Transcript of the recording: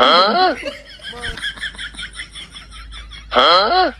Huh? Huh?